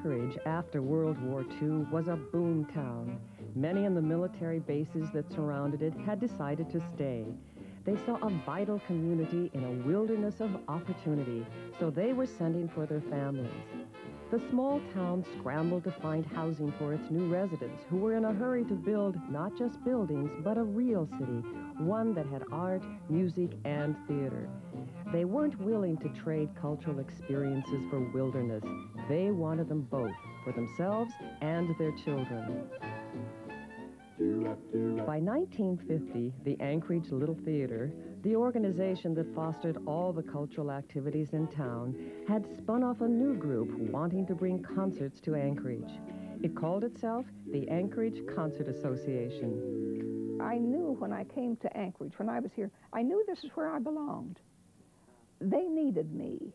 Anchorage after World War II was a boom town. Many in the military bases that surrounded it had decided to stay. They saw a vital community in a wilderness of opportunity, so they were sending for their families. The small town scrambled to find housing for its new residents who were in a hurry to build not just buildings, but a real city, one that had art, music, and theater. They weren't willing to trade cultural experiences for wilderness. They wanted them both, for themselves and their children. By 1950, the Anchorage Little Theater, the organization that fostered all the cultural activities in town, had spun off a new group wanting to bring concerts to Anchorage. It called itself the Anchorage Concert Association. I knew when I came to Anchorage, when I was here, I knew this is where I belonged. They needed me.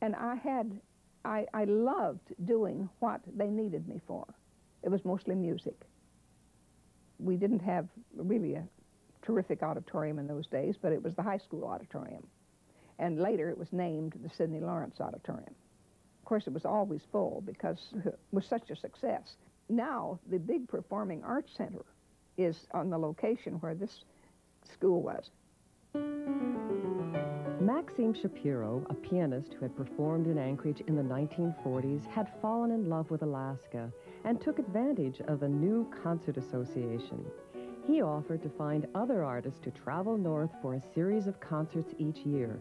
And I had, I, I loved doing what they needed me for. It was mostly music. We didn't have really a terrific auditorium in those days, but it was the high school auditorium. And later it was named the Sydney Laurence Auditorium. Of course, it was always full because it was such a success. Now, the big Performing Arts Center is on the location where this school was. Maxim Schapiro, a pianist who had performed in Anchorage in the 1940s, had fallen in love with Alaska and took advantage of the new concert association. He offered to find other artists to travel north for a series of concerts each year.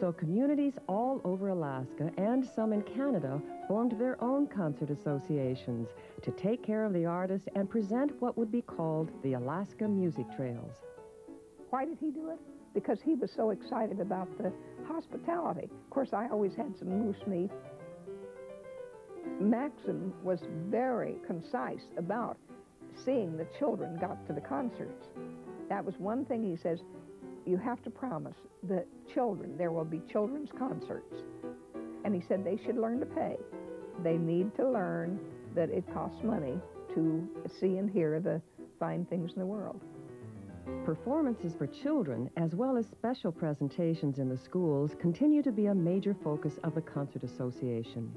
So communities all over Alaska and some in Canada formed their own concert associations to take care of the artists and present what would be called the Alaska Music Trails. Why did he do it? Because he was so excited about the hospitality. Of course, I always had some moose meat. Maxim was very concise about seeing the children got to the concerts. That was one thing he says, you have to promise the children there will be children's concerts. And he said they should learn to pay. They need to learn that it costs money to see and hear the fine things in the world. Performances for children, as well as special presentations in the schools, continue to be a major focus of the Concert Association.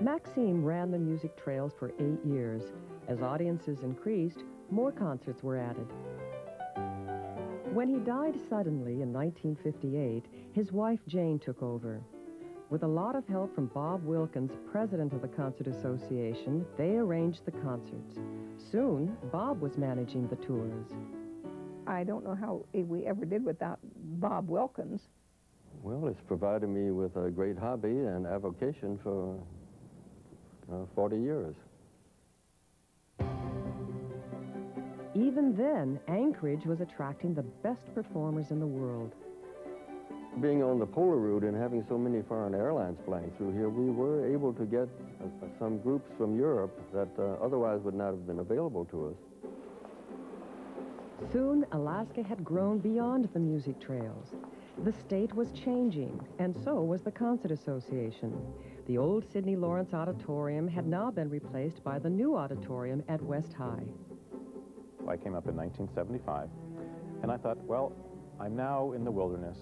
Maxim ran the music trails for eight years. As audiences increased, more concerts were added. When he died suddenly in 1958, his wife Jane took over. With a lot of help from Bob Wilkins, president of the Concert Association, they arranged the concerts. Soon, Bob was managing the tours. I don't know how we ever did without Bob Wilkins. Well, it's provided me with a great hobby and avocation for uh, 40 years. Even then, Anchorage was attracting the best performers in the world. Being on the polar route and having so many foreign airlines flying through here, we were able to get uh, some groups from Europe that uh, otherwise would not have been available to us. Soon, Alaska had grown beyond the music trails. The state was changing, and so was the Concert Association. The old Sydney Laurence Auditorium had now been replaced by the new auditorium at West High. I came up in 1975, and I thought, well, I'm now in the wilderness.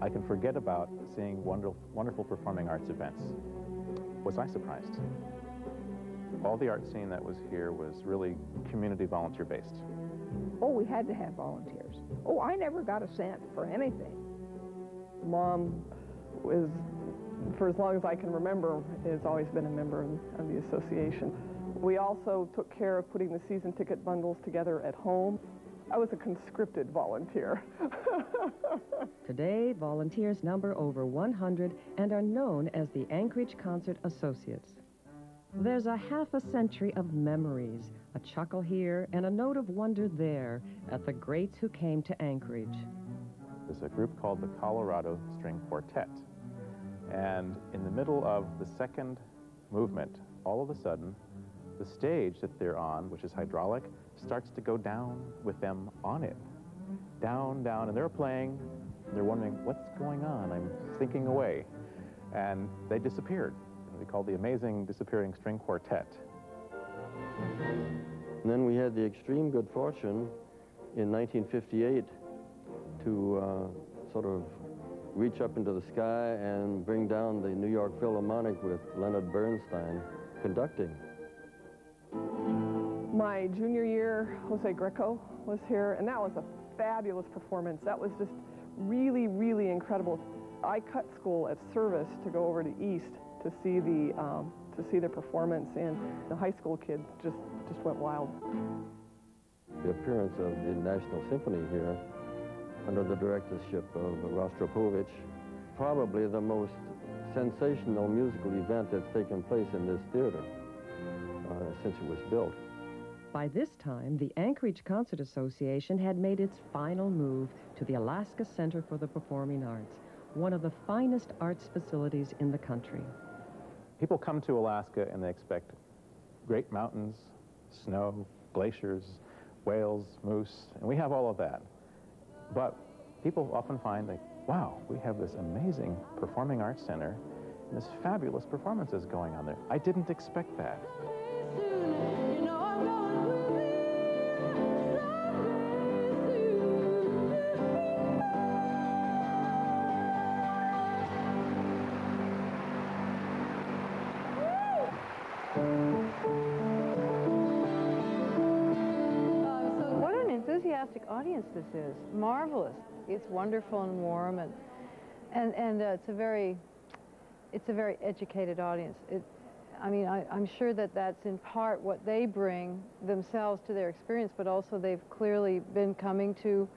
I can forget about seeing wonderful, wonderful performing arts events. Was I surprised? All the art scene that was here was really community volunteer based. Oh, we had to have volunteers. Oh, I never got a cent for anything. Mom was, for as long as I can remember, has always been a member of, of the association. We also took care of putting the season ticket bundles together at home. I was a conscripted volunteer. Today, volunteers number over 100 and are known as the Anchorage Concert Associates. There's a half a century of memories, a chuckle here and a note of wonder there at the greats who came to Anchorage. There's a group called the Colorado String Quartet. And in the middle of the second movement, all of a sudden, the stage that they're on, which is hydraulic, starts to go down with them on it. Down, down, and they're playing, and they're wondering, what's going on? I'm sinking away. And they disappeared. They called the Amazing Disappearing String Quartet. And then we had the extreme good fortune in 1958 to uh, sort of reach up into the sky and bring down the New York Philharmonic with Leonard Bernstein conducting. My junior year, Jose Greco was here, and that was a fabulous performance. That was just really, really incredible. I cut school at Service to go over to East to see the um, to see the performance, and the high school kids just just went wild. The appearance of the National Symphony here under the directorship of Rostropovich, probably the most sensational musical event that's taken place in this theater uh, since it was built. By this time, the Anchorage Concert Association had made its final move to the Alaska Center for the Performing Arts, one of the finest arts facilities in the country. People come to Alaska and they expect great mountains, snow, glaciers, whales, moose, and we have all of that. But people often find that, wow, we have this amazing performing arts center and this fabulous performances going on there. I didn't expect that. Audience this is. Marvelous. It's wonderful and warm and and and uh, it's a very it's a very educated audience. It I mean, I, I'm sure that that's in part what they bring themselves to their experience, but also they've clearly been coming to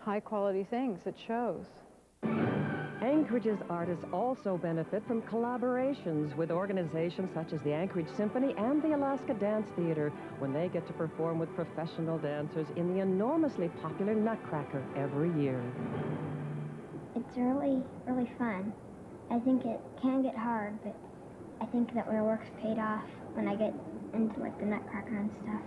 high quality things. It shows. Anchorage's artists also benefit from collaborations with organizations such as the Anchorage Symphony and the Alaska Dance Theater when they get to perform with professional dancers in the enormously popular Nutcracker every year. It's really, really fun. I think it can get hard, but I think that my work's paid off when I get into like the Nutcracker and stuff.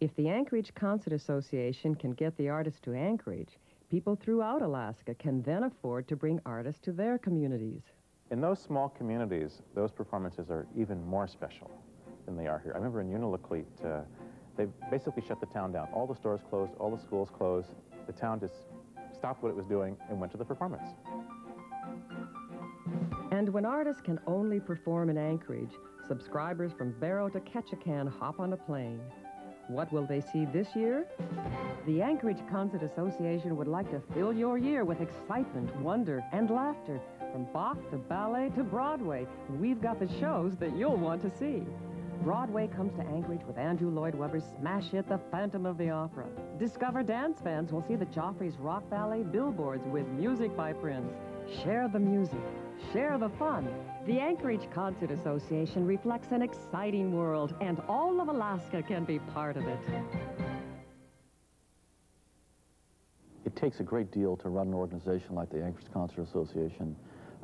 If the Anchorage Concert Association can get the artists to Anchorage, people throughout Alaska can then afford to bring artists to their communities. In those small communities, those performances are even more special than they are here. I remember in Unalakleet, uh, they basically shut the town down. All the stores closed, all the schools closed. The town just stopped what it was doing and went to the performance. And when artists can only perform in Anchorage, subscribers from Barrow to Ketchikan hop on a plane. What will they see this year? The Anchorage Concert Association would like to fill your year with excitement, wonder, and laughter. From Bach to ballet to Broadway, we've got the shows that you'll want to see. Broadway comes to Anchorage with Andrew Lloyd Webber's smash hit, The Phantom of the Opera. Discover dance fans will see the Joffrey's Rock Ballet billboards with music by Prince. Share the music. Share the fun. The Anchorage Concert Association reflects an exciting world, and all of Alaska can be part of it. It takes a great deal to run an organization like the Anchorage Concert Association.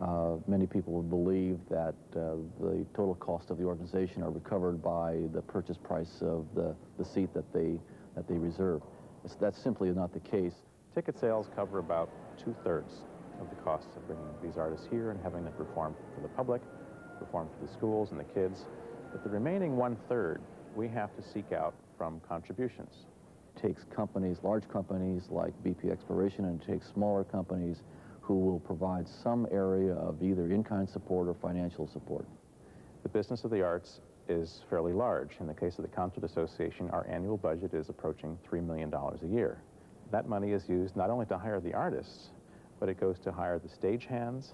Uh, many people would believe that uh, the total cost of the organization are recovered by the purchase price of the, the seat that they, that they reserve. It's, that's simply not the case. Ticket sales cover about two-thirds of the costs of bringing these artists here and having them perform for the public, perform for the schools and the kids. But the remaining one-third, we have to seek out from contributions. It takes companies, large companies like BP Exploration, and it takes smaller companies who will provide some area of either in-kind support or financial support. The business of the arts is fairly large. In the case of the Concert Association, our annual budget is approaching $3 million a year. That money is used not only to hire the artists, but it goes to hire the stagehands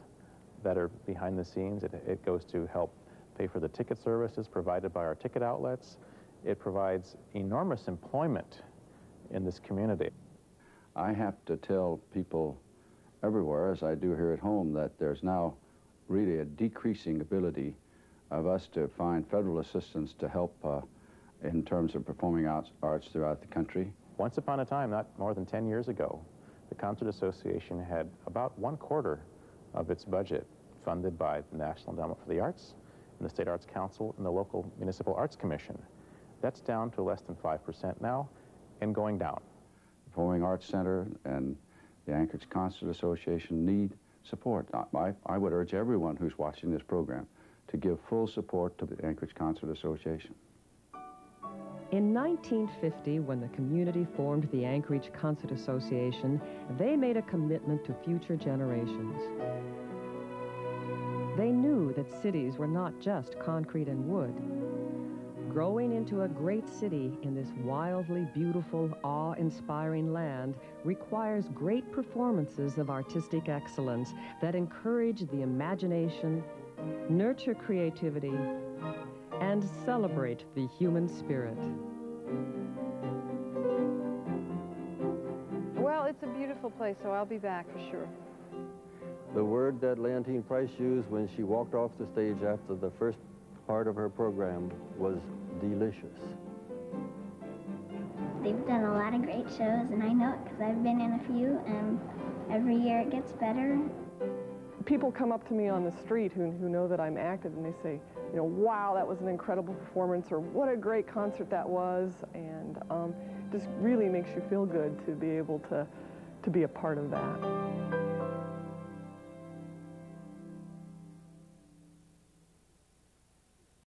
that are behind the scenes. It, it goes to help pay for the ticket services provided by our ticket outlets. It provides enormous employment in this community. I have to tell people everywhere, as I do here at home, that there's now really a decreasing ability of us to find federal assistance to help uh, in terms of performing arts, arts throughout the country. Once upon a time, not more than 10 years ago, the Concert Association had about one quarter of its budget funded by the National Endowment for the Arts and the State Arts Council and the local Municipal Arts Commission. That's down to less than 5% now and going down. The Performing Arts Center and the Anchorage Concert Association need support. I, I would urge everyone who's watching this program to give full support to the Anchorage Concert Association. In 1950, when the community formed the Anchorage Concert Association, they made a commitment to future generations. They knew that cities were not just concrete and wood. Growing into a great city in this wildly beautiful, awe-inspiring land requires great performances of artistic excellence that encourage the imagination, nurture creativity, and celebrate the human spirit. Well, it's a beautiful place, so I'll be back for sure. The word that Leontyne Price used when she walked off the stage after the first part of her program was delicious. They've done a lot of great shows, and I know it because I've been in a few, and every year it gets better. People come up to me on the street who, who know that I'm active, and they say, you know, wow, that was an incredible performance, or what a great concert that was, and um, just really makes you feel good to be able to, to be a part of that.